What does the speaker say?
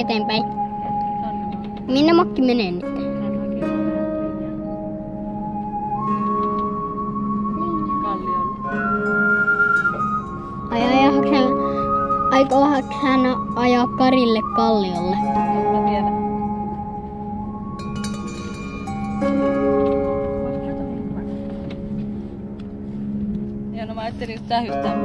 eteenpäin, eteenpäin. Minne mokki menee nyt? Aikohaks hän ajaa Karille kalliolle? Ja no mä ajattelin, että tähystää.